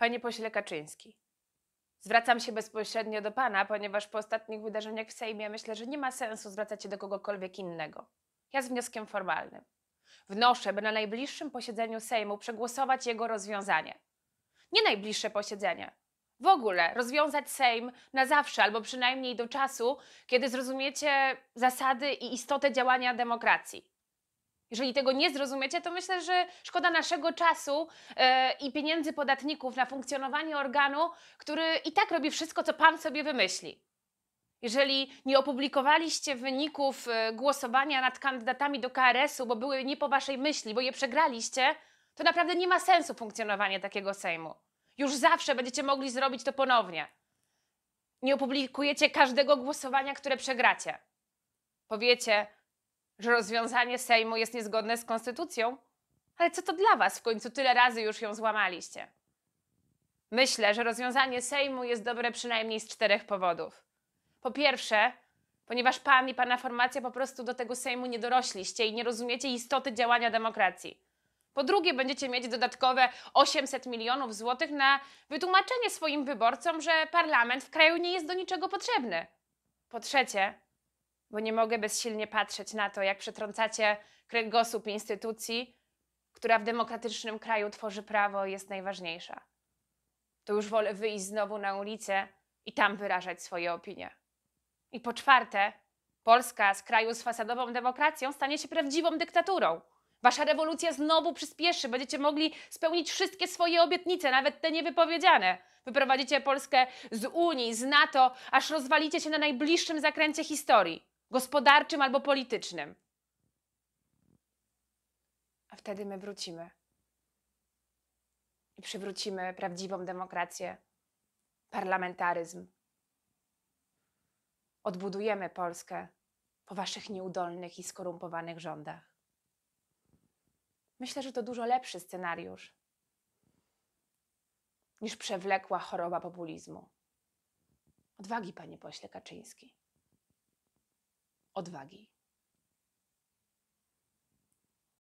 Panie pośle Kaczyński, zwracam się bezpośrednio do pana, ponieważ po ostatnich wydarzeniach w Sejmie myślę, że nie ma sensu zwracać się do kogokolwiek innego. Ja z wnioskiem formalnym. Wnoszę, by na najbliższym posiedzeniu Sejmu przegłosować jego rozwiązanie. Nie najbliższe posiedzenie. W ogóle rozwiązać Sejm na zawsze, albo przynajmniej do czasu, kiedy zrozumiecie zasady i istotę działania demokracji. Jeżeli tego nie zrozumiecie, to myślę, że szkoda naszego czasu e, i pieniędzy podatników na funkcjonowanie organu, który i tak robi wszystko, co pan sobie wymyśli. Jeżeli nie opublikowaliście wyników e, głosowania nad kandydatami do KRS-u, bo były nie po waszej myśli, bo je przegraliście, to naprawdę nie ma sensu funkcjonowanie takiego Sejmu. Już zawsze będziecie mogli zrobić to ponownie. Nie opublikujecie każdego głosowania, które przegracie. Powiecie, że rozwiązanie Sejmu jest niezgodne z konstytucją, ale co to dla was? W końcu tyle razy już ją złamaliście. Myślę, że rozwiązanie Sejmu jest dobre przynajmniej z czterech powodów. Po pierwsze, ponieważ pan i pana formacja po prostu do tego Sejmu nie dorośliście i nie rozumiecie istoty działania demokracji. Po drugie, będziecie mieć dodatkowe 800 milionów złotych na wytłumaczenie swoim wyborcom, że parlament w kraju nie jest do niczego potrzebny. Po trzecie, bo nie mogę bezsilnie patrzeć na to, jak przetrącacie kręgosłup instytucji, która w demokratycznym kraju tworzy prawo i jest najważniejsza. To już wolę wyjść znowu na ulicę i tam wyrażać swoje opinie. I po czwarte, Polska z kraju z fasadową demokracją stanie się prawdziwą dyktaturą. Wasza rewolucja znowu przyspieszy, będziecie mogli spełnić wszystkie swoje obietnice, nawet te niewypowiedziane. Wyprowadzicie Polskę z Unii, z NATO, aż rozwalicie się na najbliższym zakręcie historii gospodarczym albo politycznym. A wtedy my wrócimy. I przywrócimy prawdziwą demokrację, parlamentaryzm. Odbudujemy Polskę po waszych nieudolnych i skorumpowanych rządach. Myślę, że to dużo lepszy scenariusz niż przewlekła choroba populizmu. Odwagi, panie pośle Kaczyński. Odwagi.